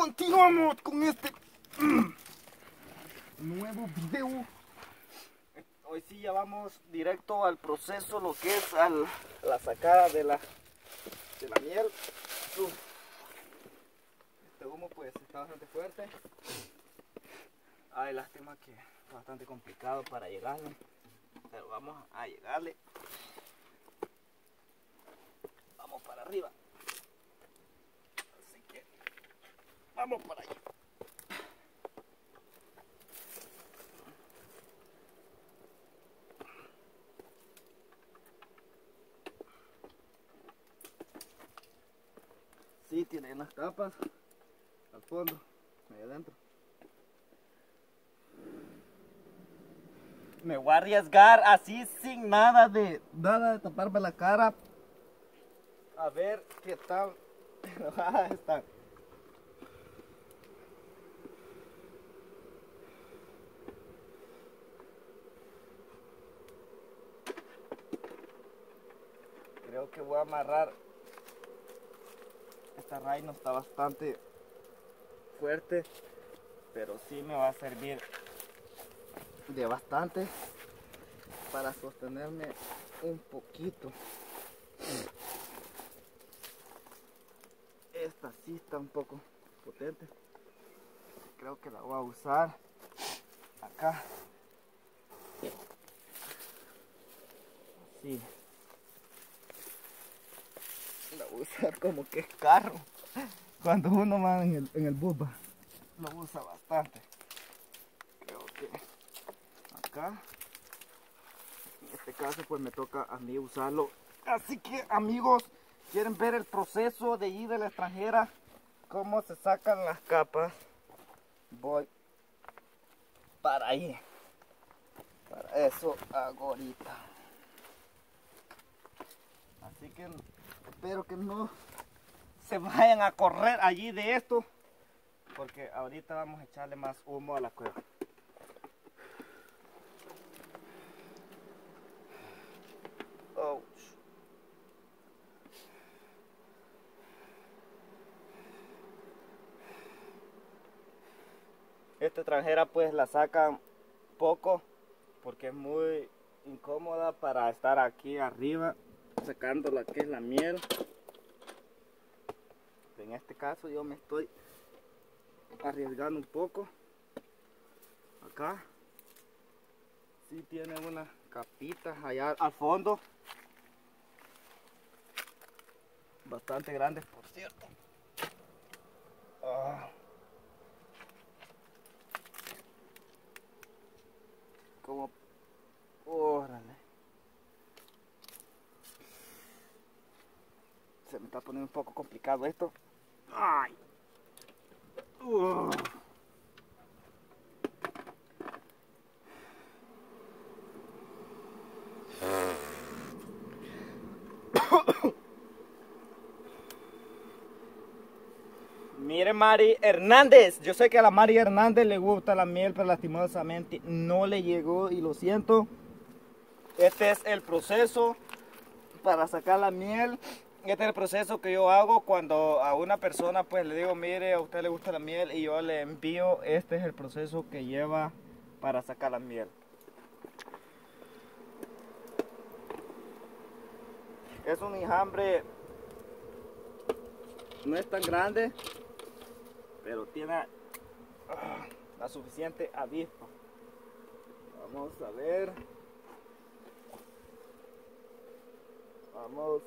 continuamos con este mm, nuevo video. Hoy sí ya vamos directo al proceso, lo que es la sacada de la, de la miel. Este humo pues está bastante fuerte. Ay, lástima que es bastante complicado para llegarle. Pero vamos a llegarle. Vamos para arriba. Así que vamos para allá. Sí, tiene las tapas al fondo, ahí adentro. Me voy a arriesgar así sin nada de nada de taparme la cara. A ver qué tal enojadas que voy a amarrar esta no está bastante fuerte, pero sí me va a servir de bastante para sostenerme un poquito. Esta sí está un poco potente. Creo que la voy a usar acá. Así la usa como que es carro. Cuando uno va en el, en el bus, lo usa bastante. Creo que acá, en este caso, pues me toca a mí usarlo. Así que, amigos, quieren ver el proceso de ir de la extranjera, cómo se sacan las capas. Voy para ahí. Para eso hago ahorita. Así que espero que no se vayan a correr allí de esto porque ahorita vamos a echarle más humo a la cueva Ouch. esta extranjera pues la sacan poco porque es muy incómoda para estar aquí arriba sacando la que es la miel. En este caso yo me estoy arriesgando un poco. Acá. Si tiene unas capitas allá al fondo. Bastante grandes por cierto. Ah. como me está poniendo un poco complicado esto. Ay. Mire Mari Hernández, yo sé que a la Mari Hernández le gusta la miel, pero lastimosamente no le llegó y lo siento. Este es el proceso para sacar la miel este es el proceso que yo hago cuando a una persona pues le digo, mire, a usted le gusta la miel y yo le envío, este es el proceso que lleva para sacar la miel. Es un enjambre, no es tan grande, pero tiene ah, la suficiente avispa. Vamos a ver. Vamos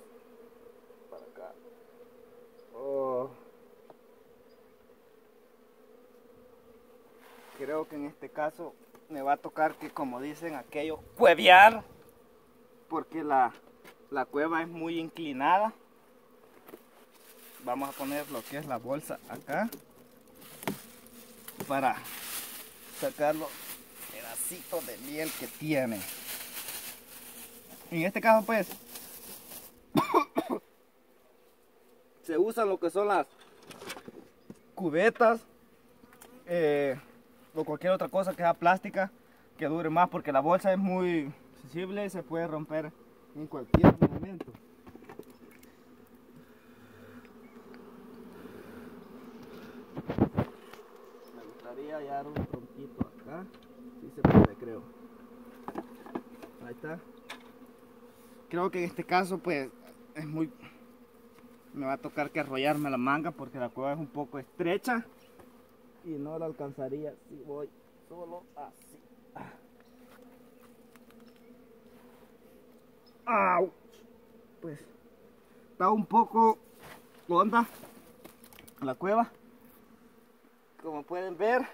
Oh. Creo que en este caso me va a tocar que como dicen aquello, cuevear. Porque la, la cueva es muy inclinada. Vamos a poner lo que es la bolsa acá. Para sacar los pedacitos de miel que tiene. En este caso pues se usan lo que son las cubetas eh, o cualquier otra cosa que sea plástica que dure más porque la bolsa es muy sensible y se puede romper en cualquier momento. alcanzaría a hallar un tronquito acá. Sí se puede, creo. Ahí está. Creo que en este caso, pues, es muy... Me va a tocar que arrollarme la manga porque la cueva es un poco estrecha. Y no la alcanzaría si voy solo así. ¡Au! Pues, está un poco honda la cueva. Como pueden ver,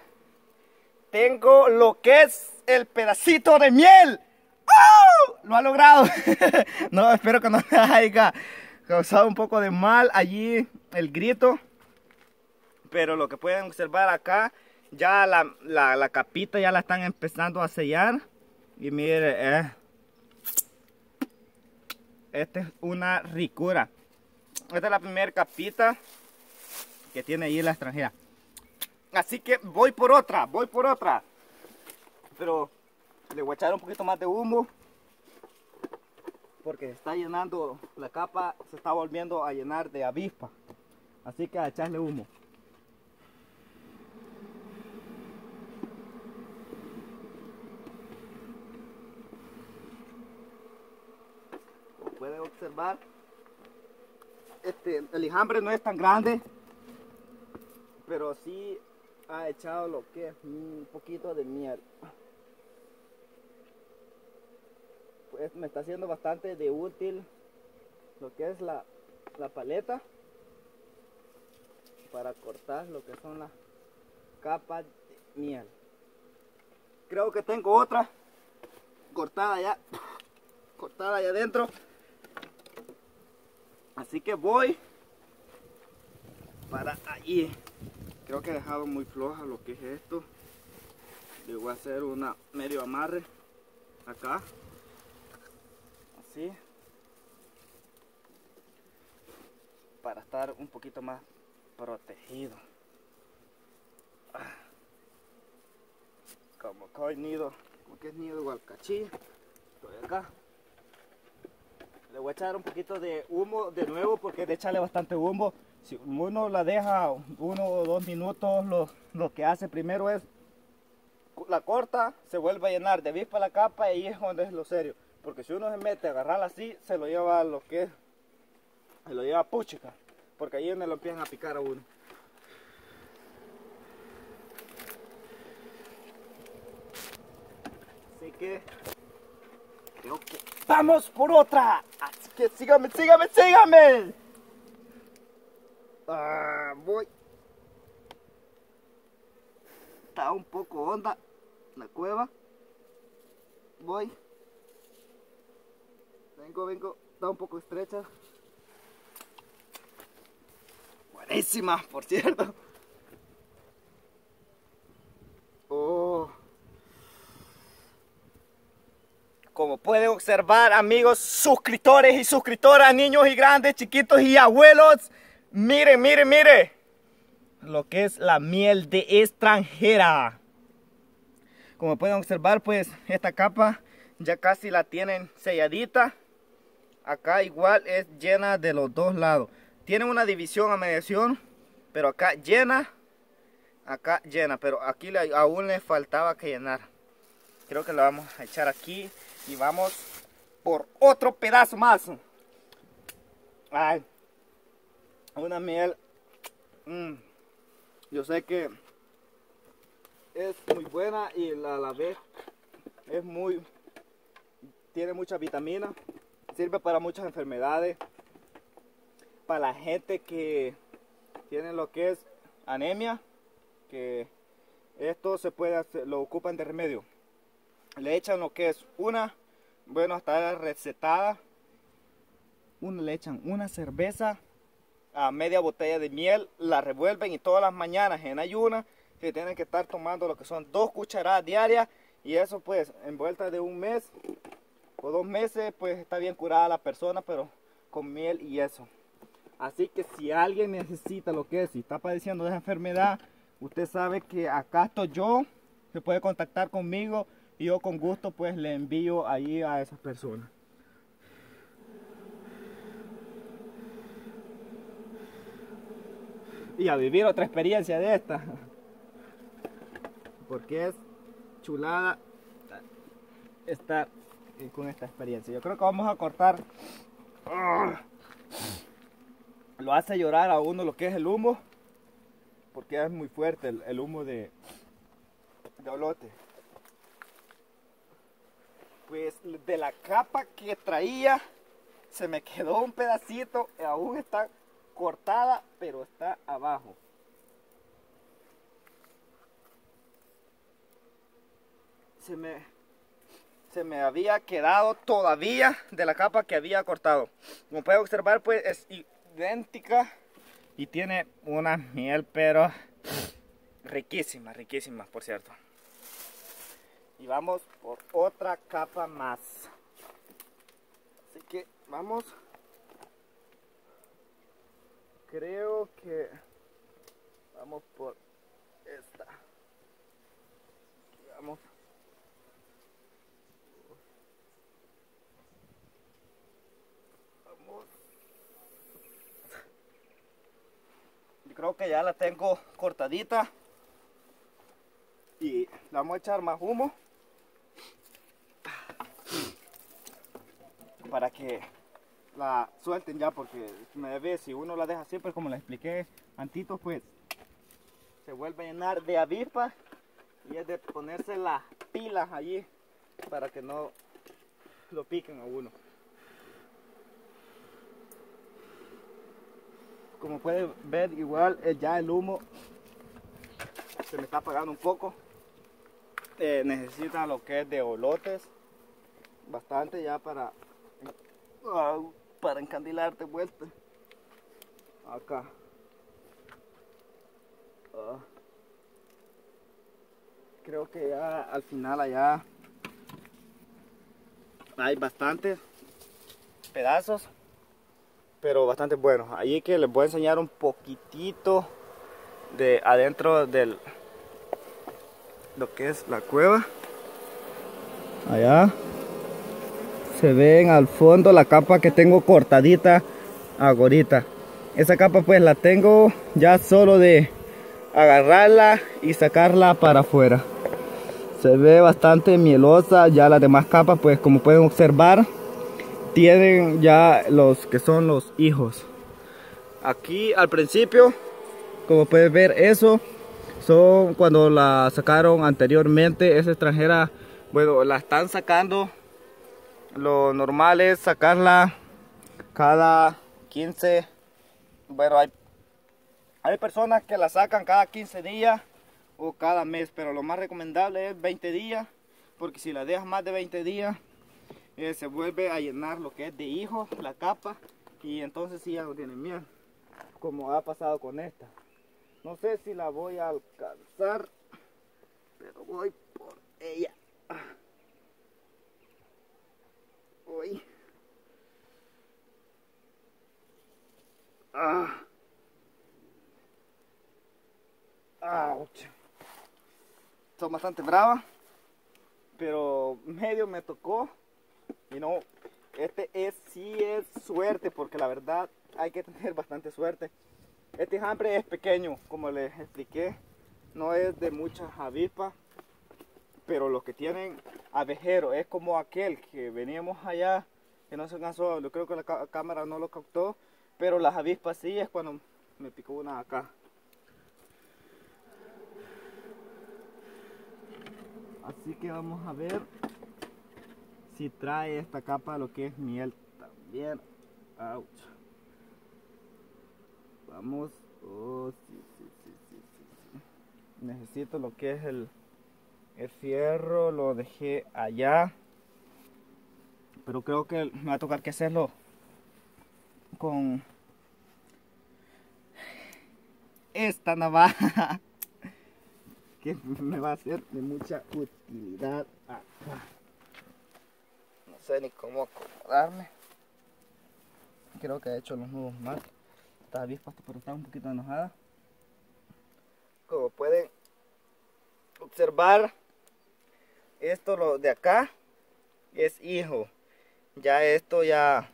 tengo lo que es el pedacito de miel. ¡Oh! Lo ha logrado. no, espero que no me haya causado un poco de mal allí el grito. Pero lo que pueden observar acá, ya la, capita ya la están empezando a sellar. Y mire, eh, esta es una ricura. Esta es la primera capita que tiene ahí la extranjera. Así que voy por otra, voy por otra. Pero le voy a echar un poquito más de humo. Porque se está llenando, la capa se está volviendo a llenar de avispa. Así que a echarle humo. Como pueden observar, este, el enjambre no es tan grande, pero sí ha echado lo que es un poquito de miel. Me está haciendo bastante de útil lo que es la, la paleta para cortar lo que son las capas de miel. Creo que tengo otra cortada ya, cortada allá adentro. Así que voy para allí. Creo que he dejado muy floja lo que es esto. Le voy a hacer una medio amarre acá. Así. Para estar un poquito más protegido. Como que nido, como que es nido gualcachí. Estoy acá. Le voy a echar un poquito de humo de nuevo porque de echarle bastante humo. Si uno la deja uno o dos minutos, lo, que hace primero es la corta, se vuelve a llenar de avispa la capa y ahí es donde es lo serio. Porque si uno se mete a agarrarla así, se lo lleva a lo que es, se lo lleva a puchica. Porque ahí donde lo empiezan a picar a uno. Así que creo que vamos por otra. Así que sígame, sígame, sígame. Ah, voy. Está un poco honda la cueva. Voy. Vengo, vengo. Está un poco estrecha. Buenísima, por cierto. Oh. Como pueden observar, amigos, suscriptores y suscriptoras, niños y grandes, chiquitos y abuelos. Mire, mire, mire. Lo que es la miel de extranjera. Como pueden observar, pues esta capa ya casi la tienen selladita. Acá igual es llena de los dos lados. Tiene una división a mediación, pero acá llena, acá llena. Pero aquí aún le faltaba que llenar. Creo que la vamos a echar aquí y vamos por otro pedazo más. Ay, una miel mm, yo sé que es muy buena y la, la vez es muy tiene mucha vitamina sirve para muchas enfermedades para la gente que tiene lo que es anemia que esto se puede hacer, lo ocupan de remedio. Le echan lo que es una bueno hasta recetada una, le echan una cerveza a media botella de miel, la revuelven y todas las mañanas en ayuna se tienen que estar tomando lo que son dos cucharadas diarias y eso pues en vuelta de un mes o dos meses pues está bien curada la persona pero con miel y eso. Así que si alguien necesita lo que es, si está padeciendo de esa enfermedad, usted sabe que acá estoy yo, se puede contactar conmigo y yo con gusto pues le envío ahí a esas personas. y a vivir otra experiencia de esta. porque es chulada estar con esta experiencia. Yo creo que vamos a cortar. Lo hace llorar a uno lo que es el humo, porque es muy fuerte el, humo de, de olote. Pues de la capa que traía se me quedó un pedacito, aún está cortada, pero está abajo. Se me, se me había quedado todavía de la capa que había cortado. Como pueden observar, pues es idéntica y tiene una miel, pero riquísima, riquísima, por cierto. Y vamos por otra capa más. Así que vamos. Creo que vamos por esta. Vamos. Yo creo que ya la tengo cortadita. Y vamos a echar más humo. Para que la suelten ya porque me ve si uno la deja siempre como les expliqué antito pues se vuelve a llenar de avispas y es de ponerse las pilas allí para que no lo piquen a uno como pueden ver igual eh, ya el humo se me está apagando un poco. Eh, necesita lo que es de olotes bastante ya para ah, para encandilar de vuelta. Acá. Ah. creo que ya al final allá hay bastantes pedazos pero bastante buenos ahí que les voy a enseñar un poquitito de adentro del lo que es la cueva. Allá. Se ven al fondo la capa que tengo cortadita ahorita esa capa pues la tengo ya solo de agarrarla y sacarla para afuera. Se ve bastante mielosa ya las demás capas pues como pueden observar tienen ya los que son los hijos. Aquí al principio como pueden ver eso son cuando la sacaron anteriormente esa extranjera bueno la están sacando. Lo normal es sacarla cada 15 bueno hay hay personas que la sacan cada 15 días o cada mes pero lo más recomendable es 20 días porque si la dejas más de 20 días eh, se vuelve a llenar lo que es de hijo la capa y entonces sí ya no tiene miel como ha pasado con esta no sé si la voy a alcanzar pero voy por ella Ah. Son bastante bravas. Pero medio me tocó. No, este es sí es suerte. Porque la verdad hay que tener bastante suerte. Este hambre es pequeño, como les expliqué. No es de muchas avispas. Pero los que tienen abejero es como aquel que veníamos allá. Que no se alcanzó, yo creo que la cámara no lo captó pero las avispas sí es cuando me picó una acá. Así que vamos a ver si trae esta capa lo que es miel también. Vamos. Oh, sí, sí, sí, Necesito lo que es el, el fierro. Lo dejé allá. Pero creo que me va a tocar que hacerlo con esta navaja que me va a ser de mucha utilidad sé ni cómo acomodarme. Creo que he hecho los nudos mal. Está bien pero está un poquito enojada. Como pueden observar, esto lo de acá es hijo. Ya esto ya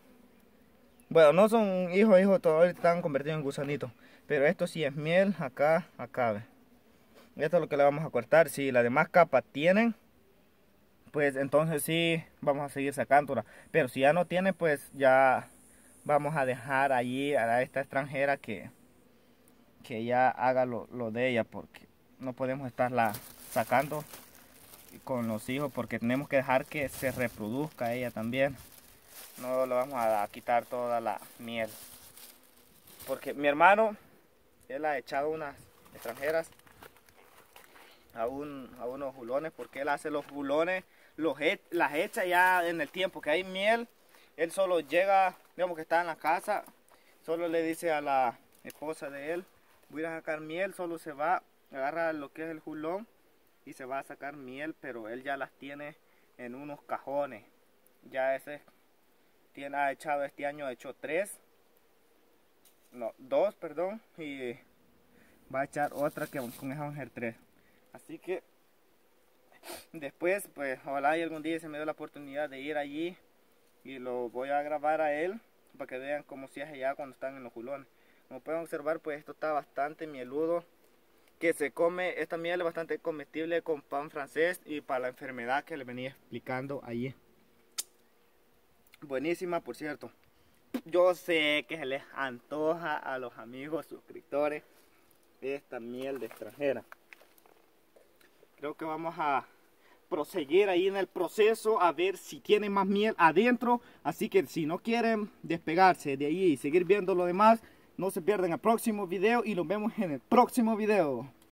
bueno, no son hijos, hijos, todavía están convertidos en gusanitos. Pero esto sí es miel, acá, acá. Esto es lo que le vamos a cortar. Si la demás capa tienen, pues entonces sí vamos a seguir sacándola. Pero si ya no tiene, pues ya vamos a dejar allí a esta extranjera que, que ya haga lo, lo de ella. Porque no podemos estarla sacando con los hijos porque tenemos que dejar que se reproduzca ella también. No le vamos a quitar toda la miel. Porque mi hermano, él ha echado unas extranjeras a, un, a unos julones porque él hace los julones, las echa ya en el tiempo que hay miel. Él solo llega, digamos que está en la casa, solo le dice a la esposa de él, voy a sacar miel, solo se va, agarra lo que es el julón y se va a sacar miel, pero él ya las tiene en unos cajones. Ya ese tiene, ha echado este año, ha hecho tres, no, dos, perdón, y va a echar otra que con esa van a tres. Así que después, pues ojalá y algún día se me dé la oportunidad de ir allí y lo voy a grabar a él para que vean cómo se hace allá cuando están en los culones. Como pueden observar, pues esto está bastante mieludo. Que se come, esta miel es bastante comestible con pan francés y para la enfermedad que le venía explicando allí. Buenísima, por cierto. Yo sé que se les antoja a los amigos suscriptores esta miel de extranjera creo que vamos a proseguir ahí en el proceso a ver si tiene más miel adentro. Así que si no quieren despegarse de ahí y seguir viendo lo demás no se pierdan el próximo video y nos vemos en el próximo video